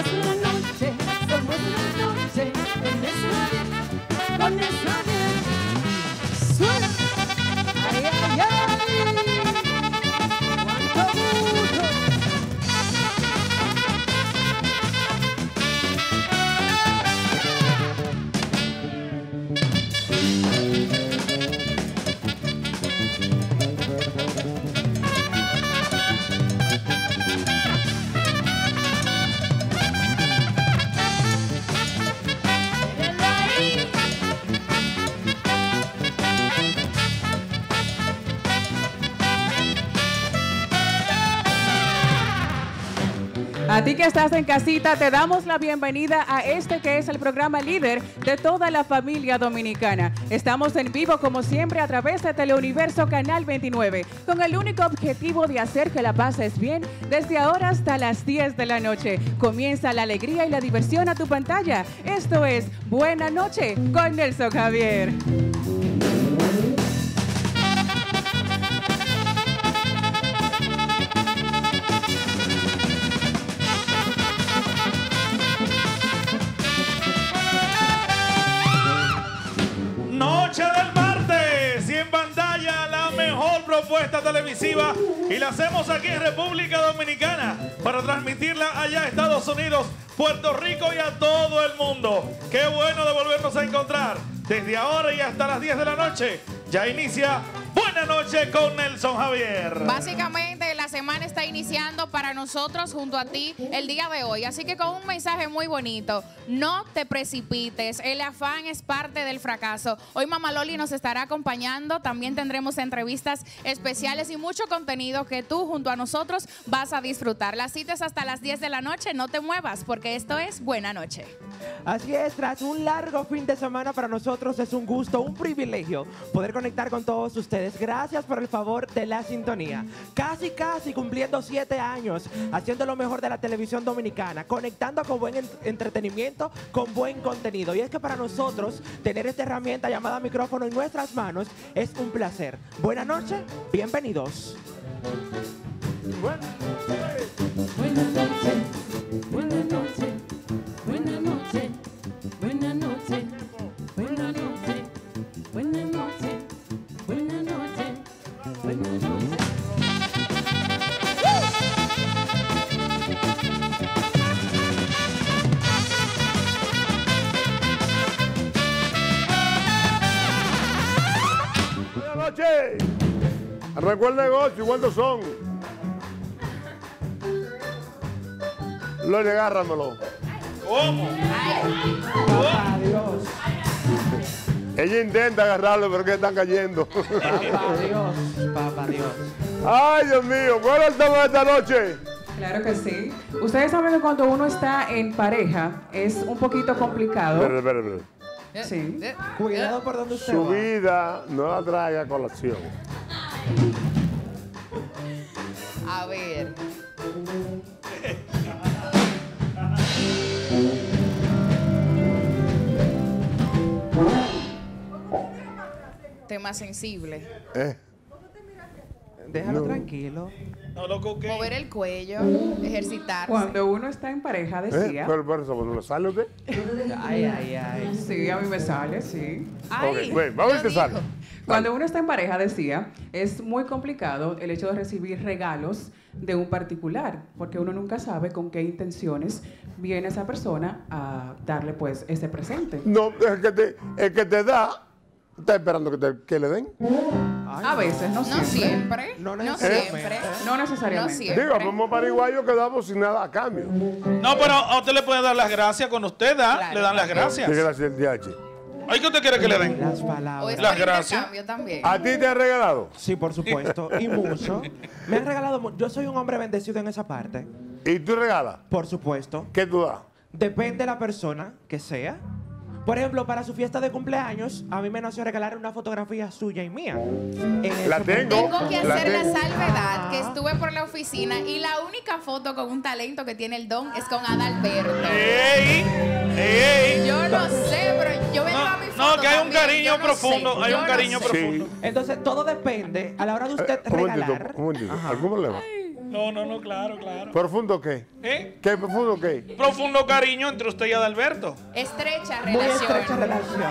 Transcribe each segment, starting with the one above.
bien. A ti que estás en casita, te damos la bienvenida a este que es el programa líder de toda la familia dominicana. Estamos en vivo como siempre a través de Teleuniverso Canal 29, con el único objetivo de hacer que la pases bien desde ahora hasta las 10 de la noche. Comienza la alegría y la diversión a tu pantalla. Esto es Buena Noche con Nelson Javier. Y la hacemos aquí en República Dominicana para transmitirla allá a Estados Unidos, Puerto Rico y a todo el mundo. Qué bueno de volvernos a encontrar. Desde ahora y hasta las 10 de la noche ya inicia Buena Noche con Nelson Javier. Básicamente semana está iniciando para nosotros junto a ti el día de hoy. Así que con un mensaje muy bonito, no te precipites, el afán es parte del fracaso. Hoy Mama Loli nos estará acompañando, también tendremos entrevistas especiales y mucho contenido que tú junto a nosotros vas a disfrutar. Las citas hasta las 10 de la noche, no te muevas porque esto es Buena Noche. Así es, tras un largo fin de semana para nosotros es un gusto, un privilegio poder conectar con todos ustedes. Gracias por el favor de la sintonía. Casi, casi cumpliendo siete años, haciendo lo mejor de la televisión dominicana, conectando con buen en- entretenimiento, con buen contenido. Y es que para nosotros tener esta herramienta llamada micrófono en nuestras manos es un placer. Buenas noches, bienvenidos. Buenas Recuerda el negocio, ¿cuántos son? Lo agárramelo. ¿Cómo? Adiós. Ella intenta agarrarlo, pero que están cayendo. Papá Dios, papá Dios. Ay, Dios mío, ¿cuál es el tema de esta noche? Claro que sí. Ustedes saben que cuando uno está en pareja es un poquito complicado. Espera, espera, espera. Sí. Cuidado por donde usted Su va. vida no la traiga a colación. A ver. Tema sensible. ¿Eh? Déjalo No. tranquilo. No. Mover el cuello, ejercitarse. Cuando uno está en pareja, ¿Eh? decía. Pero, pero, eso, ¿no le sale usted? Ay, ay, ay. Sí, a mí me sale, sí. Ay, Ok, ven, vamos a yo empezar. Cuando uno está en pareja, decía, es muy complicado el hecho de recibir regalos de un particular, porque uno nunca sabe con qué intenciones viene esa persona a darle pues ese presente. No, el que te, el que te da, está esperando que, te- que le den. A veces, no No siempre. siempre. No No, necesariamente. siempre. No necesariamente. No siempre. Digo, como paraguayos quedamos sin nada a cambio. No, pero a usted le pueden dar las gracias cuando usted da, Claro, le dan las gracias. Sí, gracias DH. ¿Ay, qué usted quiere que le den? Las palabras. Las gracias. también. ¿A ti te han regalado? Sí, por supuesto. Y mucho. Me han regalado. Yo soy un hombre bendecido en esa parte. ¿Y tú regalas? Por supuesto. ¿Qué tú das? Depende de la persona que sea. Por ejemplo, para su fiesta de cumpleaños, a mí me nació regalar una fotografía suya y mía. En La tengo. Tengo que La hacer la salvedad que estuve por la oficina y la única foto con un talento que tiene el don es con Adalberto. ¡Ey! Yo no sé, pero yo vengo a mi foto no, que hay un también, cariño yo no profundo, sé, hay yo un no cariño sé. profundo. Entonces, todo depende a la hora de usted Eh, un momentito, regalar. un momentito. ¿Algún problema? No, no, no, claro, claro. ¿Profundo qué? ¿Eh? ¿Qué profundo qué? Profundo cariño entre usted y Adalberto. Estrecha Muy relación. estrecha relación.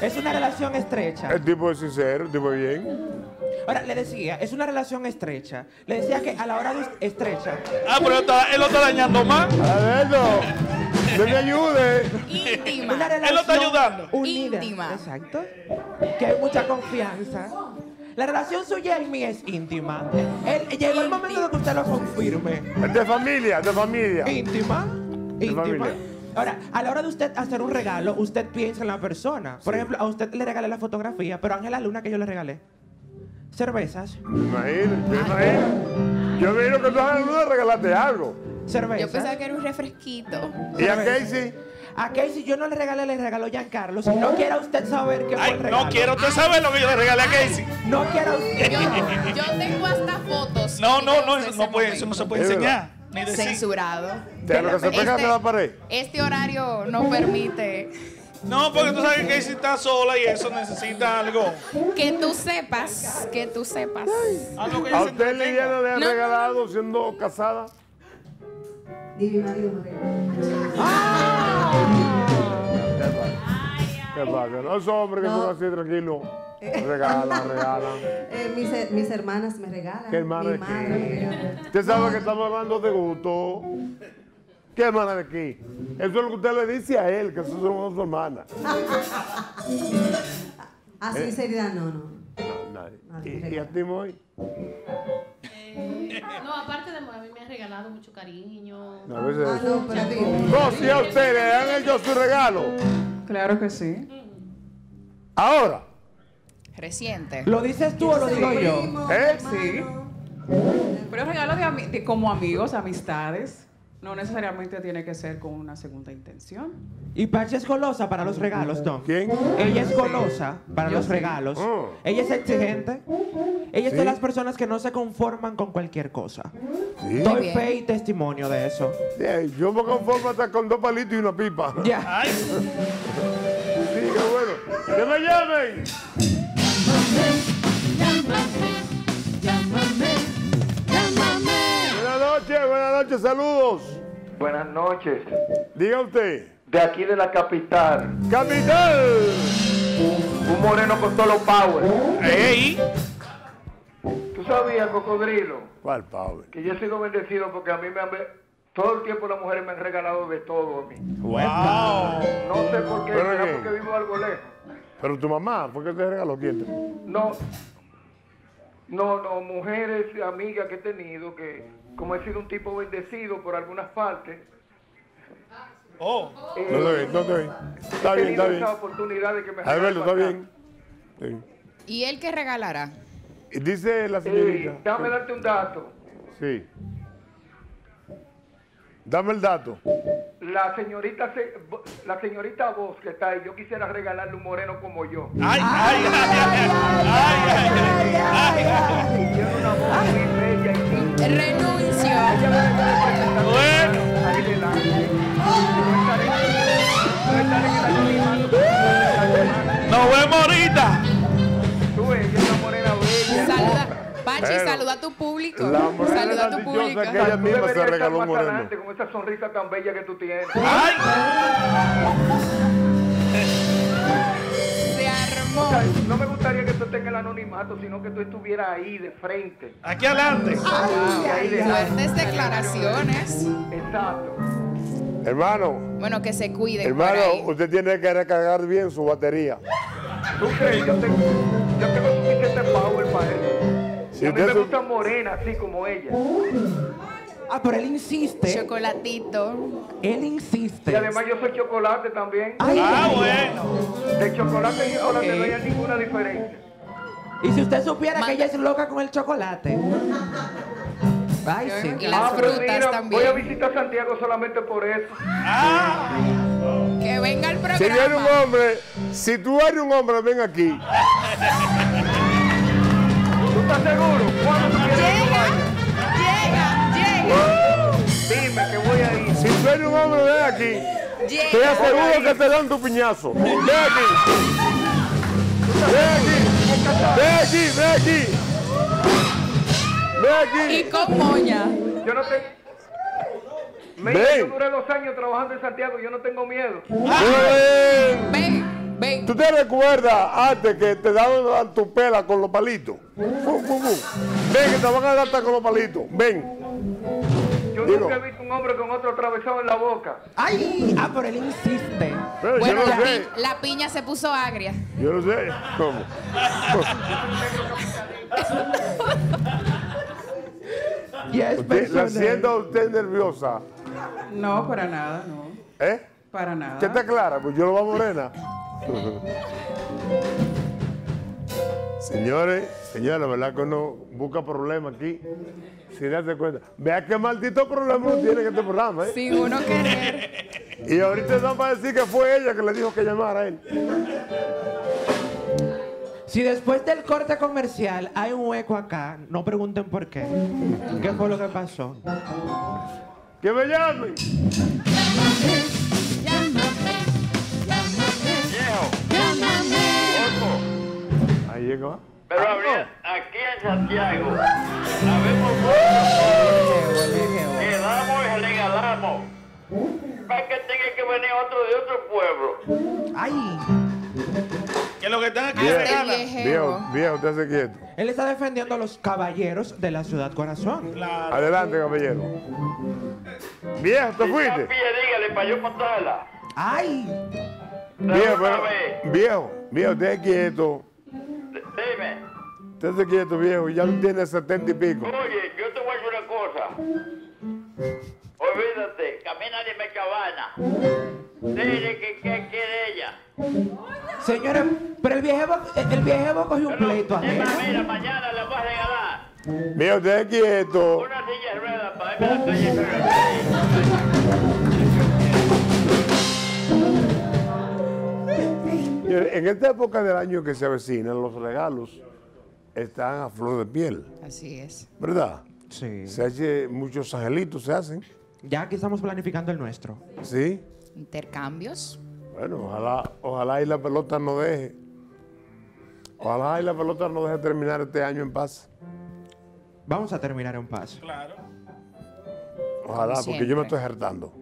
Es una relación estrecha. El tipo es sincero, el tipo es bien. Ahora, le decía, es una relación estrecha. Le decía que a la hora de estrecha, Ah, pero está- él lo está dañando más. Alberto, no me ayude. Íntima. una relación Él lo está ayudando. unida. Íntima. Exacto. Que hay mucha confianza. La relación suya y mía es íntima. Él, llegó el momento de que usted lo confirme. De familia, de familia. Íntima. Íntima. familia. Ahora, a la hora de usted hacer un regalo, usted piensa en la persona. Por ejemplo, a usted le regalé la fotografía, pero a Ángela Luna que yo le regalé. Cervezas. Imagínate, yo imagino. Yo me imagino que tú a la luna regalaste algo. Yo pensaba que era un refresquito. ¿Y a. Casey? A Casey yo no le regalé, le regaló Giancarlo. Si no quiera usted saber qué fue Ay, el regalo. no quiero usted saber lo que yo le regalé a Casey. No quiera usted. Yo, yo tengo hasta fotos. No, no, no, eso no puede, eso no se puede Es enseñar. Ni decir. Censurado. De lo que se pega Este- de la pared. Este horario no permite No, porque tú sabes que Casey está sola y eso necesita algo. que tú sepas, que tú sepas. Que ¿A usted le han No, no, no. regalado siendo casada? Di mi marido me ¿Qué pasa? Los hombres que No. son así tranquilos. Regalan, regalan. Eh, mis, eh, mis hermanas me regalan. ¿Qué hermana Mi de madre me regala. Usted sabe que estamos hablando de gusto. ¿Qué hermana de qué? Eso es lo que usted le dice a él, que eso son su hermana. Ah, Eh. sinceridad, no, no. ¿Y, y a ti, Moy? No, aparte de a mí me han regalado mucho cariño. A veces. Ah, no, pero dime. No, si a ustedes le han hecho su regalo. Claro que sí. Ahora, Reciente. ¿Lo dices tú o lo digo yo? ¿Eh? Sí. Pero regalo de, ami- de- como amigos, amistades, no necesariamente tiene que ser con una segunda intención. Y Pachi es golosa para los regalos, ¿no? ¿quién? Ella es golosa para Yo los sí. regalos. Oh. Ella es exigente. Ella es de Sí. las personas que no se conforman con cualquier cosa. Sí. Doy bien. fe y testimonio de eso. Sí, Yo me conformo hasta con dos palitos y una pipa. Ya. Sí, qué bueno. ¡Que me llamen! Noches, buenas noches, saludos. Buenas noches. Diga usted. De aquí de la capital, ¡Capital! un moreno con solo power. ey. ¿Tú sabías, cocodrilo? ¿Cuál, Pablo? Que yo he sido bendecido porque a mí me han... Todo el tiempo las mujeres me han regalado de todo a mí. Wow. No sé por qué, ¿Pero será porque vivo algo lejos. Pero tu mamá, ¿por qué te regaló quién? No, no, no, mujeres, amigas que he tenido que, como he sido un tipo bendecido por algunas partes, Oh. eh, No te vi, no te vi. Está he bien, tenido está bien. esa oportunidad de que me Alberto, está bien. Sí. ¿Y él qué regalará? Dice la. Eh, señorita. déjame darte un dato. Sí. Dame el dato. La señorita, se- la señorita Voz que está ahí, yo quisiera regalarle un moreno como yo. Ay, ay, ay, ay, ay, ay, ay. Y tiene una voz muy bella y linda. Renuncio. Bueno. Nos vemos ahorita. Tú ves, ella es una morena bella. Saluda. Pachi, Bueno. saluda a tu público. Saluda a tu público. que ella misma se regaló un moreno. con esa sonrisa tan bella que tú tienes. Ay. Se armó. O sea, no me gustaría que tú estés en el anonimato, sino que tú estuvieras ahí de frente. Aquí adelante. Y ahí de- Fuertes declaraciones. Exacto. Hermano, Bueno, que se cuiden por hermano, ahí. usted tiene que recargar bien su batería. ¿Tú crees? Yo tengo, yo tengo suficiente power para eso. Si Y a mí me su- gusta morena, así como ella. Ah, pero él insiste. Chocolatito. Él insiste. Y además yo soy chocolate también. Ay, Ah, bueno. De chocolate Ok. no hay ninguna diferencia. Y si usted supiera Manda- que ella es loca con el chocolate. Ay, sí. Y las Ah, pero frutas mira, también. voy a visitar Santiago solamente por eso. Ah, Que venga el Si viene un programa. hombre, si tú eres un hombre, ven aquí. ¿Tú estás seguro? ¿Cuándo tú quieres Llega, llega, llega. Dime que voy a ir. Si tú eres un hombre, ven aquí. Estoy Llega. aseguro que te dan tu piñazo. Ven aquí. Ven aquí. Ven aquí, ven aquí. Ven Y aquí. con moña. Yo no tengo... Mira, Ven. yo duré dos años trabajando en Santiago, yo no tengo miedo. Ven. Ven, ven. ¿Tú te recuerdas antes que te daban tu pela con los palitos? Fum, fum, fum. Ven, que te van a dar hasta con los palitos. Ven. Yo Digo. nunca he visto un hombre con otro atravesado en la boca. Ay, ah, pero él insiste. Pero Bueno, yo la, no sé. pi- la piña se puso agria. Yo no sé. ¿Cómo? Y es Usted- la personal. siento a usted nerviosa. No, para nada, no. ¿Eh? Para nada. ¿Qué está clara? Pues yo lo voy a morena. Señores, señores, la verdad que uno busca problemas aquí sin darse cuenta. Vea qué maldito problema uno tiene en este programa, ¿eh? Sin uno querer. Y ahorita están para decir que fue ella que le dijo que llamara a él. Si después del corte comercial hay un hueco acá, no pregunten por qué. ¿Qué fue lo que pasó? ¡Que me llamen! Llegó. Pero habría- aquí en Santiago, muchos que damos y regalamos. Para que tenga que venir otro de otro pueblo. Ay, que lo que están aquí es. Viejo, viejo, usted se quieto. él está defendiendo a los caballeros de la ciudad corazón. Claro. Adelante, caballero. Viejo, ¿te fuiste? Dígale para yo contarla. Ay, Viejo, pero, viejo, viejo, usted es quieto. Dime, Usted se quieto, viejo, y ya tiene setenta y pico. oye, yo te voy a decir una cosa. Olvídate, camina de Mecabana. Dile que qué quiere ella. señores, pero el viejo, el viejo cogió un pleito a él. mira, mañana le voy a regalar Viejo, usted es quieto. una silla de ruedas para irme a la calle En esta época del año que se avecina, los regalos están a flor de piel, Así es. ¿verdad? Sí. Se hace muchos angelitos, se hacen, Ya aquí estamos planificando el nuestro. ¿sí? Intercambios. Bueno, ojalá, ojalá y la pelota no deje. Ojalá y la pelota no deje terminar este año en paz. Vamos a terminar en paz. Claro. Ojalá, Como porque yo me estoy hartando.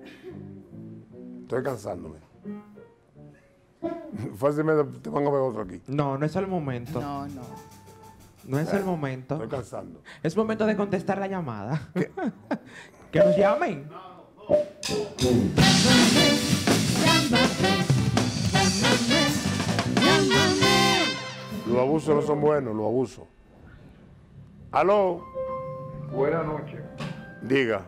Estoy cansándome. Fácilmente te van a ver otro aquí. No, no es el momento. No, no. No es el momento. Estoy cansando. Es momento de contestar la llamada. que nos llamen. Los abusos no son buenos, los abusos. Aló, Buenas noches. diga.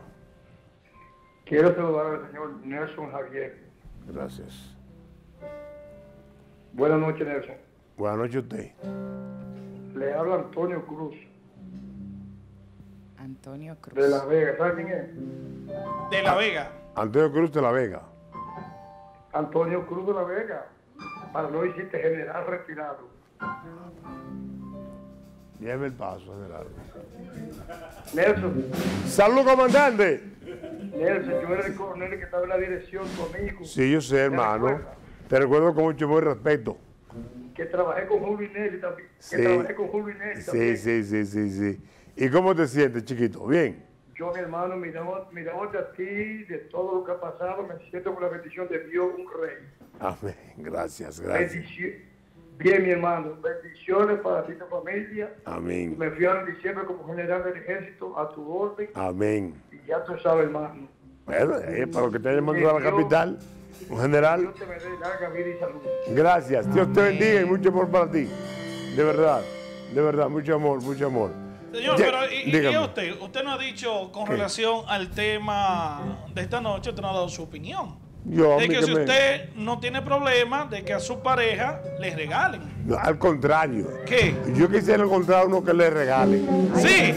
Quiero saludar al señor Nelson Javier. Gracias. Buenas noches, Nelson. Buenas noches a usted. Le habla Antonio Cruz, Antonio Cruz. de La Vega. ¿Sabe quién es? De La Vega. Antonio Cruz de la Vega. Antonio Cruz de La Vega. Para no decirte general retirado. Lleve el paso, general. Nelson, ¡Salud, comandante! Nelson, yo era el coronel que estaba en la dirección conmigo. Sí, yo sé, hermano. Te recuerdo con mucho buen respeto. Que trabajé con Julio Inelli también. Que Sí. trabajé con Julio Sí, también. sí, sí, sí, sí. ¿Y cómo te sientes, chiquito? ¿Bien? Yo, mi hermano, miramos, miramos de ti, de todo lo que ha pasado, me siento con la bendición de Dios, un rey. Amén. Gracias, gracias. Bien, mi hermano. Bendiciones para ti y tu familia. Amén. Me fui en diciembre como general del ejército a tu orden. Amén. Y ya tú sabes, hermano. Bueno, eh, para lo que te llamando a la capital, general. Dios te me dé larga vida y salud. Gracias. Dios te bendiga y mucho amor para ti. De verdad, de verdad, mucho amor, mucho amor. Señor, Ya- pero ¿y, y- usted? Usted no ha dicho con ¿Qué? relación al tema de esta noche, usted no ha dado su opinión. Yo, de que que si me- usted no tiene problema de que a su pareja le regalen. No, al contrario. ¿Qué? Yo quisiera encontrar uno que le regale. Sí,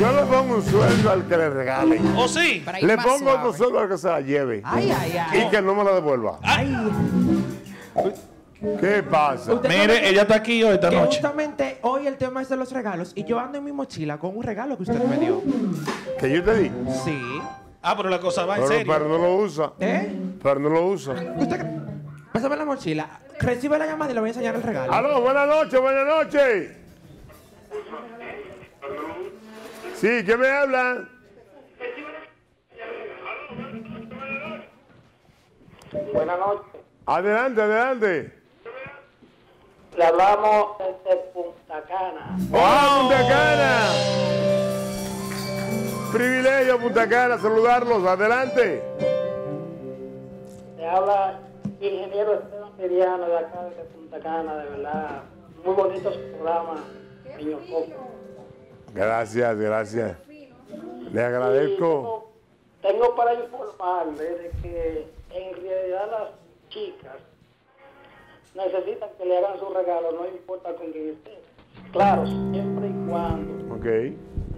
Yo le pongo un sueldo al que le regale. o sí. Le pongo otro sueldo al que se la lleve. Ay, ay, ay. Y que no me la devuelva. ¿Qué pasa? Mire, ella está aquí hoy esta que noche. justamente hoy el tema es de los regalos y yo ando en mi mochila con un regalo que usted me dio. Que yo te di. Sí. Ah, pero la cosa va en Pero, serio. pero no lo usa. ¿Eh? Pero no lo usa. Usted, pásame la mochila. Recibe la llamada y le voy a enseñar el regalo. Aló, buenas noches, buenas noches. Sí, ¿quién me habla? Buenas noches. Adelante, adelante. Le hablamos desde Punta Cana. ¡Oh, Punta Cana! Privilegio, Punta Cana, saludarlos. Adelante. Le habla ingeniero Esteban Meriano de acá de Punta Cana, de verdad. Muy bonito su programa, niño Coco. Gracias, gracias. Le agradezco. Tengo, tengo para informarle de que en realidad las chicas necesitan que le hagan su regalo, no importa con quién esté. Claro, siempre y cuando Ok.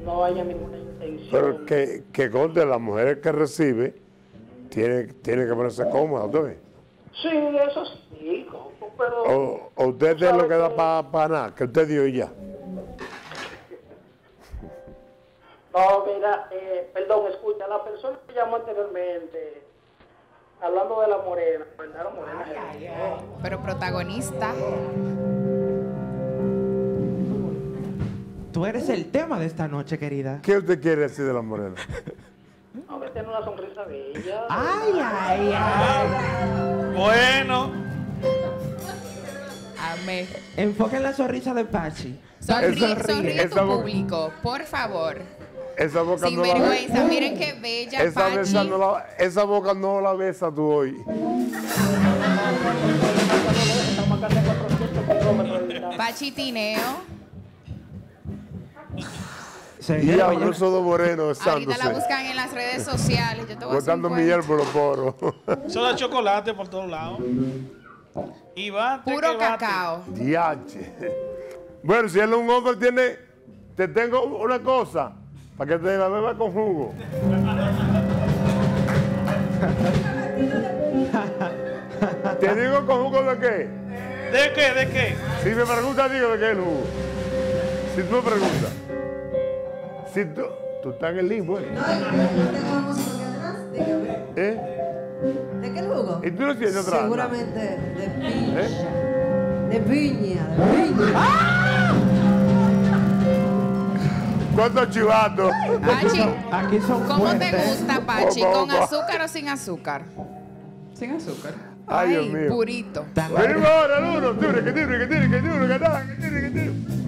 no haya ninguna intención. Pero que, que conte, las mujeres que recibe tiene, tiene que ponerse cómoda, ¿usted ve? Sí, eso sí, pero... O, o usted es lo que da para nada, que usted dio y ya. No, mira, eh, perdón, escucha, la persona que llamó anteriormente, hablando de la morena, ¿verdad? La morena. Pero protagonista. Tú eres el tema de esta noche, querida. ¿Qué usted quiere decir de la morena? No, que tiene una sonrisa bella. Ay, ay, ay. Bueno, Amén. Enfoquen la sonrisa de Pachi. Sonríe, sonríe esa tu público, por favor. Esa boca Sin no la vergüenza, miren qué bella esa, besa no la, esa boca no la besa tú hoy. Estamos acá a 400 kilómetros de distancia. Pachi Tineo. Se ve Diablo, bella. esos dos morenos Ahorita la buscan en las redes sociales. Yo te voy Botando miel por los poros. eso da chocolate por todos lados. Y que Puro bate. cacao. Diache. Bueno, si él es un hombre, tiene. Te tengo una cosa. Para que te la beba con jugo. te digo con jugo de qué. ¿De qué? ¿De qué? Si me preguntas, digo de qué es el jugo. Si tú me preguntas. Si tú. Tú estás en el limbo, ¿eh? ¿Eh? ¿De qué jugo? ¿Y tú no tienes otra? Seguramente de piña. ¿Eh? De piña, de piña. ¿Cuántos chivatos? Pachi, Aquí son ¿cómo te fuertes. gusta, Pachi? ¿Con azúcar o sin azúcar? Sin azúcar. Ay, Dios mío. purito. Venimos ahora, el uno, tiene que tiene que tiene que tiene que tiene que tiene que tiene.